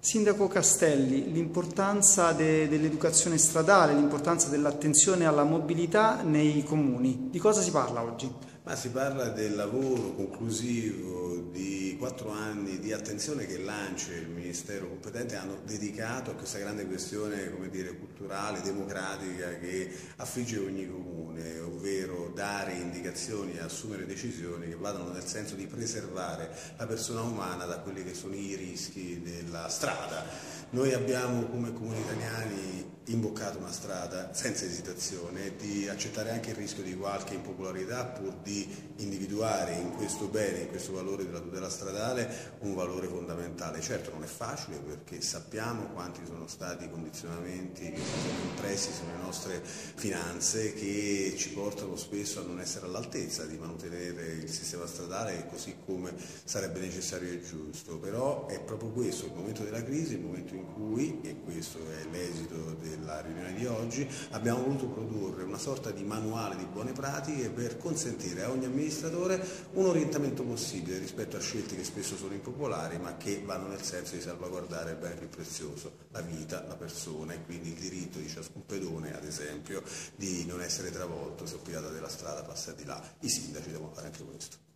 Sindaco Castelli, l'importanza de dell'educazione stradale, l'importanza dell'attenzione alla mobilità nei comuni, di cosa si parla oggi? Ma si parla del lavoro conclusivo di quattro anni di attenzione che l'ANCE e il Ministero competente hanno dedicato a questa grande questione dire, culturale, democratica che affligge ogni comune, ovvero dare indicazioni e assumere decisioni che vadano nel senso di preservare la persona umana da quelli che sono i rischi della strada. Noi abbiamo come comuni italiani imboccato una strada senza esitazione di accettare anche il rischio di qualche impopolarità pur di individuare in questo bene, in questo valore della tutela stradale un valore fondamentale. Certo non è facile perché sappiamo quanti sono stati i condizionamenti che sono impressi sulle nostre finanze che ci portano spesso a non essere all'altezza di mantenere il sistema stradale così come sarebbe necessario e giusto, però è proprio questo il momento della crisi, il momento in cui, questo è l'esito della riunione di oggi, abbiamo voluto produrre una sorta di manuale di buone pratiche per consentire a ogni amministratore un orientamento possibile rispetto a scelte che spesso sono impopolari ma che vanno nel senso di salvaguardare il bene più prezioso, la vita, la persona e quindi il diritto di ciascun pedone ad esempio di non essere travolto se obbligata della strada passa di là. I sindaci devono fare anche questo.